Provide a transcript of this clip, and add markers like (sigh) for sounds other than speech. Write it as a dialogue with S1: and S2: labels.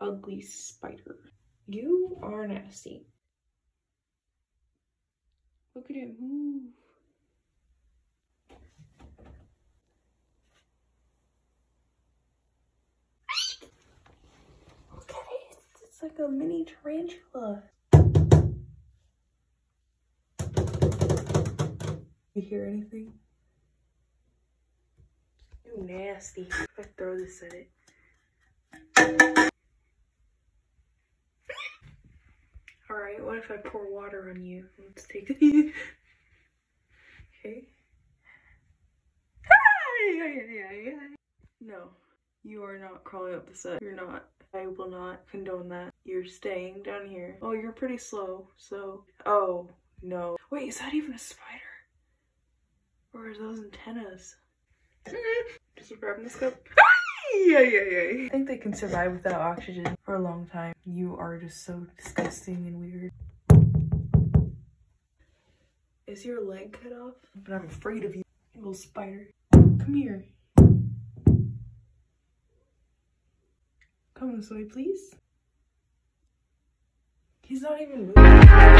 S1: ugly spider. You are nasty. Look at him move. Look at it. It's like a mini tarantula. You hear anything? You nasty. I throw this at it. Alright, what if I pour water on you? Let's take (laughs) it. okay. No, you are not crawling up the set. You're not. I will not condone that. You're staying down here. Oh, you're pretty slow, so. Oh, no. Wait, is that even a spider? Or are those antennas? (laughs) Just grabbing this cup. I think they can survive without oxygen for a long time. You are just so disgusting and weird. Is your leg cut off? But I'm afraid of you, little spider. Come here. Come this way, please. He's not even moving.